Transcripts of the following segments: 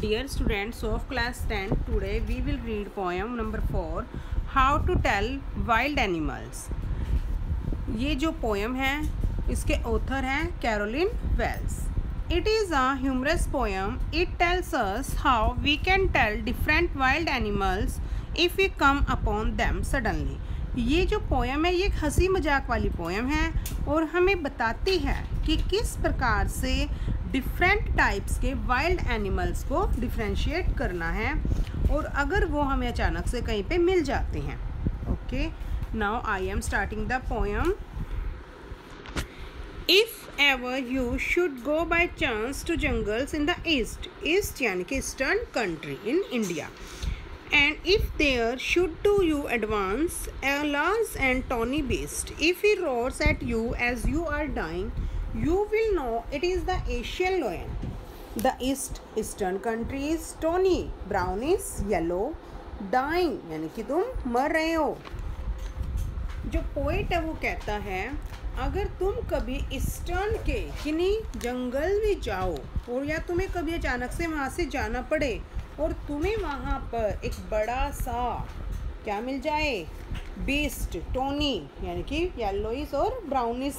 Dear students of class 10, today we will read poem number 4 How to Tell Wild Animals. ये जो poem है इसके author हैं Carolyn Wells it is a humorous poem it tells us how we can tell different wild animals if we come upon them suddenly ये जो poem है ये एक हँसी मज़ाक वाली पोएम है और हमें बताती है कि किस प्रकार से डिफरेंट टाइप्स के वाइल्ड एनिमल्स को डिफ्रेंशिएट करना है और अगर वो हमें अचानक से कहीं पे मिल जाते हैं। Okay now I am starting the poem if ever you should go by chance to jungles in the east east यानी कि eastern country in India and if there should do you advance a large and tawny beast, if he roars at you as you are dying you will know it is the Asian lion. The east eastern country is stony, brownish, yellow, dying यानी कि तुम मर रहे हो जो poet है वो कहता है अगर तुम कभी ईस्टर्न के किन्हीं जंगल में जाओ और या तुम्हें कभी अचानक से वहाँ से जाना पड़े और तुम्हें वहाँ पर एक बड़ा सा क्या मिल जाए? बीस्ट टोनी यानी कि येलोइस और ब्राउनिश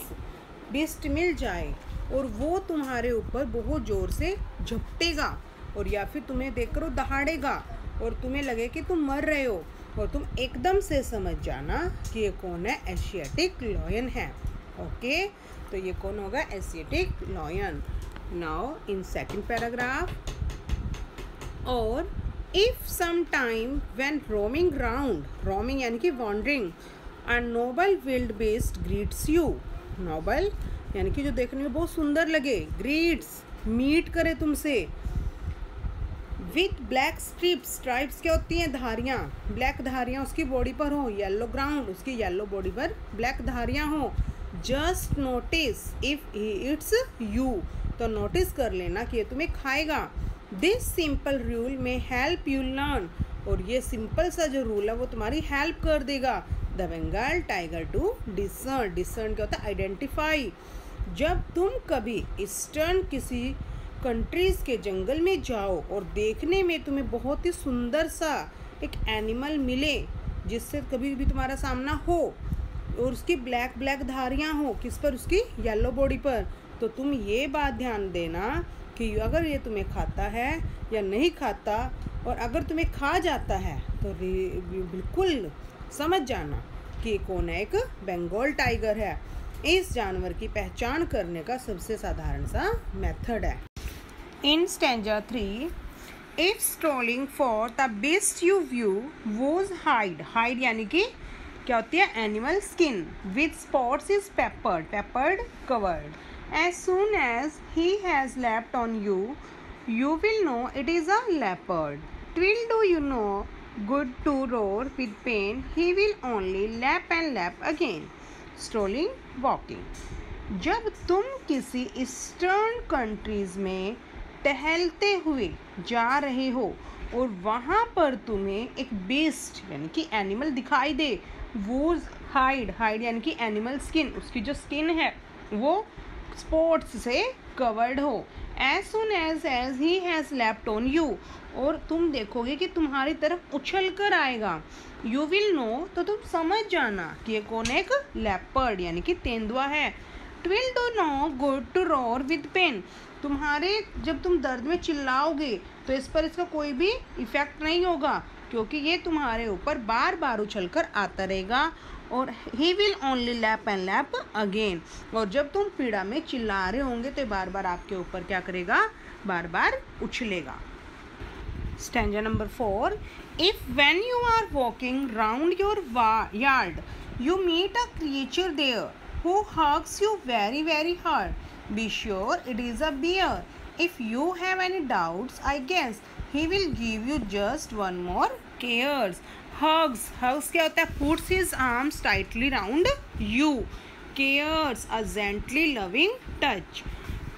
बिस्ट मिल जाए और वो तुम्हारे ऊपर बहुत ज़ोर से झपटेगा और या फिर तुम्हें देखकर वो दहाड़ेगा और तुम्हें लगे कि तुम मर रहे हो। और तुम एकदम से समझ जाना कि ये कौन है? एशियाटिक लॉयन है। ओके तो ये कौन होगा? Asiatic lion now in second paragraph or if some time when roaming round roaming यानी कि wandering and noble wild beast greets you noble, यानी कि जो देखने में बहुत सुंदर लगे। ग्रीट्स मीट करे तुमसे। विथ ब्लैक स्ट्रिप्स स्ट्राइप्स क्या होती हैं? धारियाँ। ब्लैक धारियाँ उसकी बॉडी पर हो। येलो ग्राउंड उसकी येलो बॉडी पर ब्लैक धारियाँ हो। Just notice if it's you तो नोटिस कर लेना कि ये तुम्हें खाएगा। This simple rule may help you learn और ये सिंपल सा जो रूल है, वो तुम्हारी हेल्प कर देगा। The Bengal tiger to discern discern क्या होता है? आइडेंटिफाई। जब तुम कभी ईस्टर्न किसी कंट्रीज़ के जंगल में जाओ और देखने में तुम्हें बहुत ही सुंदर सा एक एनिमल मिले, जिससे कभी भी तुम्हारा सामना हो और उसकी ब्लैक ब्लैक धारियाँ हो, किस पर? उसकी येलो बॉडी पर। तो तुम ये बात ध्यान देना कि अगर ये तुम्हें खाता है या नहीं खाता और अगर तुम्हें खा जाता है तो बिल्कुल समझ जाना कि कौन एक बंगाल टाइगर है। इस जानवर की पहचान करने का सबसे साधारण सा मेथड है। In stanza three, if strolling for the best you view, was hide. Hide यानी कि क्या होती है? Animal skin with spots is peppered peppered, covered. As soon as he has left on you you will know it is a leopard. Twill do you know good to roar with pain, he will only lap and lap again. Strolling walking. जब तुम किसी eastern countries में टहलते हुए जा रहे हो और वहाँ पर तुम्हें एक बेस्ट यानी कि एनिमल दिखाई दे वो हाइड हाइड यानी कि एनिमल स्किन उसकी जो स्किन है वो स्पोर्ट्स से कवर्ड हो। As soon as as he has left on you और तुम देखोगे कि तुम्हारी तरफ़ उछल कर आएगा। यू विल नो तो तुम समझ जाना कि ये कौन एक लेपर्ड यानी कि तेंदुआ है। Twill do no good to roar with pen तुम्हारे, जब तुम दर्द में चिल्लाओगे तो इस पर इसका कोई भी इफ़ेक्ट नहीं होगा, क्योंकि ये तुम्हारे ऊपर बार बार उछल कर आता रहेगा। और he will only lap and lap again और जब तुम पीड़ा में चिल्ला रहे होंगे तो बार बार आपके ऊपर क्या करेगा? बार बार उछलेगा stanza number four if when you are walking round your yard you meet a creature there who hugs you very very hard be sure it is a bear if you have any doubts I guess he will give you just one more caress hugs hugs क्या होता है? Puts his arms tightly round you caress a gently loving touch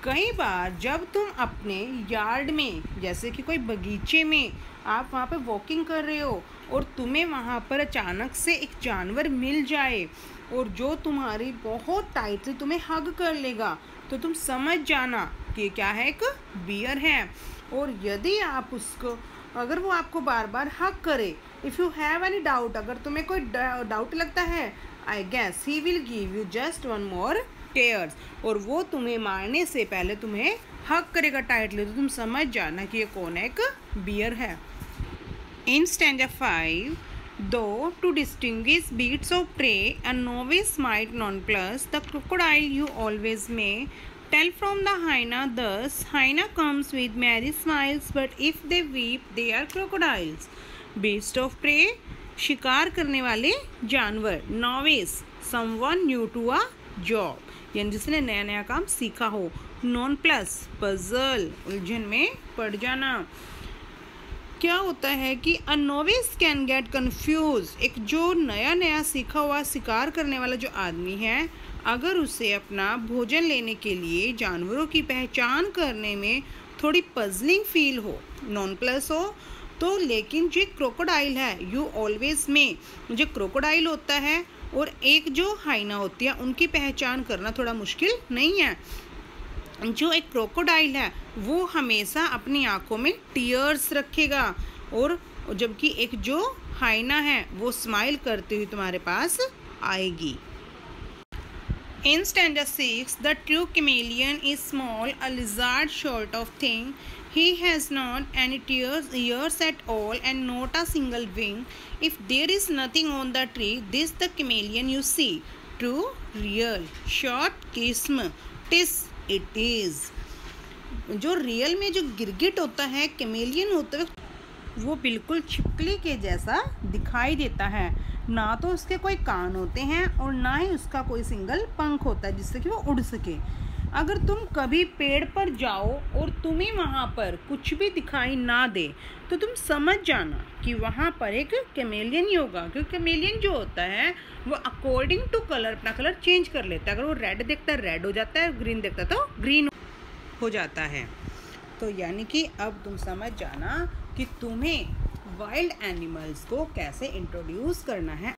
कई बार जब तुम अपने yard में, जैसे कि कोई बगीचे में, आप वहाँ पर वॉकिंग कर रहे हो और तुम्हें वहाँ पर अचानक से एक जानवर मिल जाए और जो तुम्हारी बहुत टाइट से तुम्हें हग कर लेगा तो तुम समझ जाना कि क्या है? एक बियर है। और यदि आप उसको अगर वो आपको बार बार हक करे if you have any doubt अगर तुम्हें कोई डाउट लगता है I guess he will give you just one more caress और वो तुम्हें मारने से पहले तुम्हें हक करेगा टाइटली तो तुम समझ जाना कि ये कौन एक बियर है. In stanza five Though to distinguish beasts of prey, a novice might non-plus the crocodile you always may tell from the hyena thus, hyena comes with merry smiles, but if they weep, they are crocodiles. Beast of prey, शिकार करने वाले जानवर novice someone new to a job यानी जिसने नया नया काम सीखा हो नॉन प्लस पजल उलझन में पड़ जाना क्या होता है कि a novice can get confuse एक जो नया नया सीखा हुआ, शिकार करने वाला जो आदमी है, अगर उसे अपना भोजन लेने के लिए जानवरों की पहचान करने में थोड़ी पजलिंग फील हो नॉन प्लस हो तो लेकिन जो क्रोकोडाइल है यू ऑलवेज में जो क्रोकोडाइल होता है, और एक जो हाइना होती है, उनकी पहचान करना थोड़ा मुश्किल नहीं है। जो एक क्रोकोडाइल है, वो हमेशा अपनी आँखों में टीयर्स रखेगा। और जबकि एक जो हाइना है, वो स्माइल करती हुई तुम्हारे पास आएगी। In standard six the true chameleon is small a lizard short of thing he has not any tears years at all and note a single wing if there is nothing on the tree this the chameleon you C true real short किस्म TISS it is जो real में जो गिरगिट होता है केमेलियन होता है, वो बिल्कुल छिपकली के जैसा दिखाई देता है। ना तो उसके कोई कान होते हैं और ना ही उसका कोई सिंगल पंख होता है, जिससे कि वो उड़ सके। अगर तुम कभी पेड़ पर जाओ और तुम्हें वहाँ पर कुछ भी दिखाई ना दे तो तुम समझ जाना कि वहाँ पर एक केमेलियन ही होगा, क्योंकि केमेलियन जो होता है, वो अकॉर्डिंग टू कलर अपना कलर चेंज कर लेता है। अगर वो रेड देखता है रेड हो जाता है ग्रीन देखता है तो ग्रीन हो जाता है। तो यानी कि अब तुम समझ जाना कि तुम्हें वाइल्ड एनिमल्स को कैसे इंट्रोड्यूस करना है।